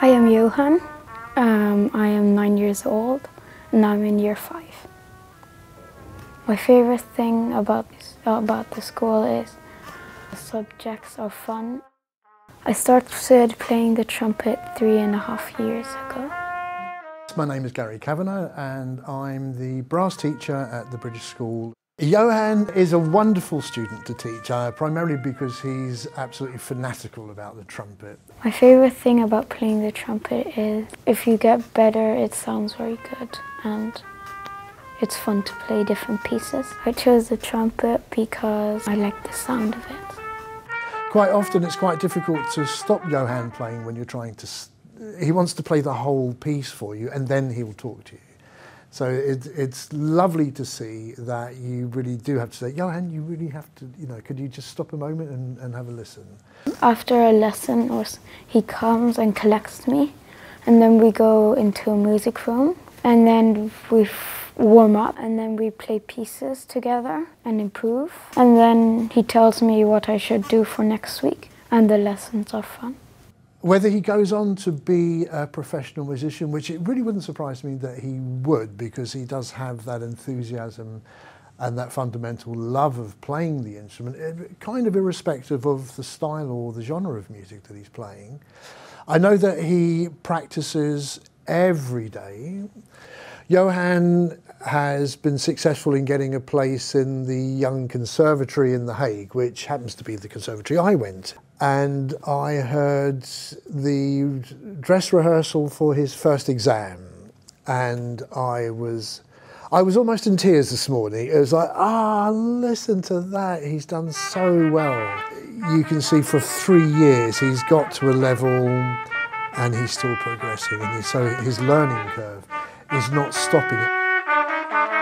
I am Johan. Um, I am nine years old and I'm in year five. My favorite thing about, about the school is the subjects are fun. I started playing the trumpet three and a half years ago. My name is Gary Kavanagh and I'm the brass teacher at the British School. Johan is a wonderful student to teach, uh, primarily because he's absolutely fanatical about the trumpet. My favourite thing about playing the trumpet is if you get better it sounds very good and it's fun to play different pieces. I chose the trumpet because I like the sound of it. Quite often it's quite difficult to stop Johan playing when you're trying to... He wants to play the whole piece for you and then he will talk to you. So it, it's lovely to see that you really do have to say, Johan, you really have to, you know, could you just stop a moment and, and have a listen? After a lesson, he comes and collects me, and then we go into a music room, and then we warm up and then we play pieces together and improve. And then he tells me what I should do for next week and the lessons are fun. Whether he goes on to be a professional musician, which it really wouldn't surprise me that he would because he does have that enthusiasm and that fundamental love of playing the instrument, eh, kind of irrespective of the style or the genre of music that he's playing. I know that he practices every day. Johan has been successful in getting a place in the Young Conservatory in The Hague, which happens to be the conservatory I went. And I heard the dress rehearsal for his first exam, and I was I was almost in tears this morning. It was like, ah, listen to that. He's done so well. You can see for three years he's got to a level and he's still progressing. And so his learning curve is not stopping. Bye.